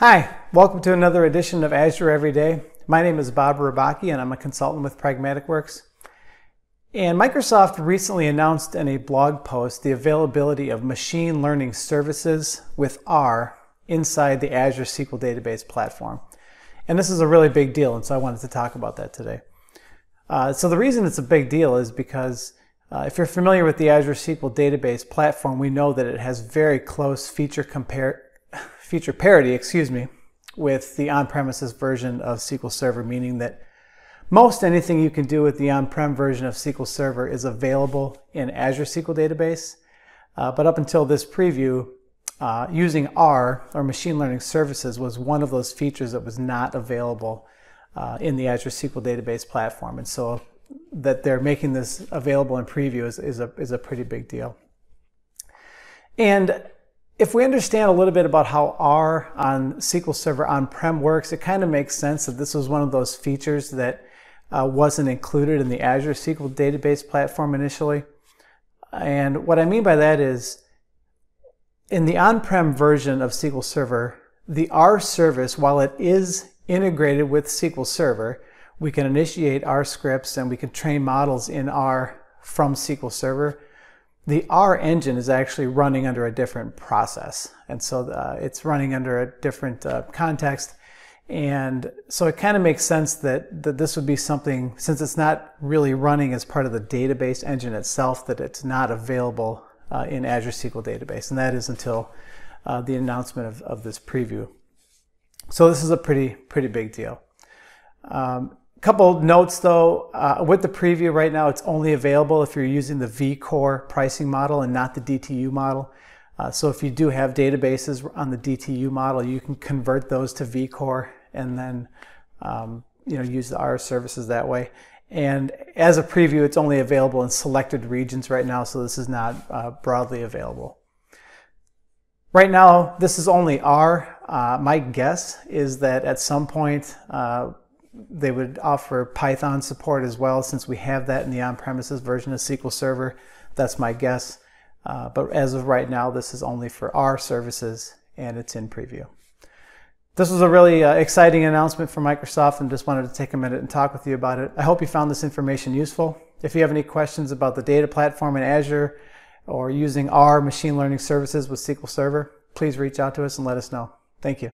Hi, welcome to another edition of Azure Every Day. My name is Bob Rubocki and I'm a consultant with Pragmatic Works. And Microsoft recently announced in a blog post the availability of machine learning services with R inside the Azure SQL Database platform. And this is a really big deal, and so I wanted to talk about that today. Uh, so the reason it's a big deal is because uh, if you're familiar with the Azure SQL Database platform, we know that it has very close feature compare feature parity, excuse me, with the on-premises version of SQL Server, meaning that most anything you can do with the on-prem version of SQL Server is available in Azure SQL Database. Uh, but up until this preview, uh, using R, or machine learning services, was one of those features that was not available uh, in the Azure SQL Database platform. And so that they're making this available in preview is, is, a, is a pretty big deal. And if we understand a little bit about how R on SQL Server on-prem works, it kind of makes sense that this was one of those features that uh, wasn't included in the Azure SQL database platform initially. And what I mean by that is, in the on-prem version of SQL Server, the R service, while it is integrated with SQL Server, we can initiate R scripts and we can train models in R from SQL Server the R engine is actually running under a different process. And so uh, it's running under a different uh, context. And so it kind of makes sense that, that this would be something, since it's not really running as part of the database engine itself, that it's not available uh, in Azure SQL Database. And that is until uh, the announcement of, of this preview. So this is a pretty, pretty big deal. Um, Couple notes though, uh, with the preview right now, it's only available if you're using the vCore pricing model and not the DTU model. Uh, so if you do have databases on the DTU model, you can convert those to vCore and then um, you know use the R services that way. And as a preview, it's only available in selected regions right now, so this is not uh, broadly available. Right now, this is only R. Uh, my guess is that at some point, uh, they would offer Python support as well, since we have that in the on-premises version of SQL Server. That's my guess. Uh, but as of right now, this is only for R services, and it's in preview. This was a really uh, exciting announcement from Microsoft, and just wanted to take a minute and talk with you about it. I hope you found this information useful. If you have any questions about the data platform in Azure or using R machine learning services with SQL Server, please reach out to us and let us know. Thank you.